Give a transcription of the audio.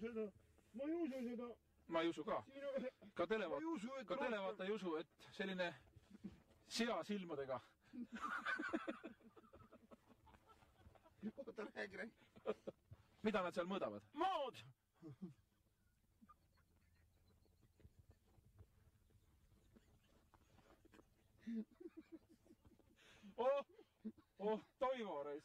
seda, ma ei usu seda, ma ei usu ka. siin on, ka ma ei televaat-, usu, et ka televaataja ei usu, et selline sea silmadega. oota, räägi, räägi. mida nad seal mõõdavad? maad. oh, oh, Toivo reis.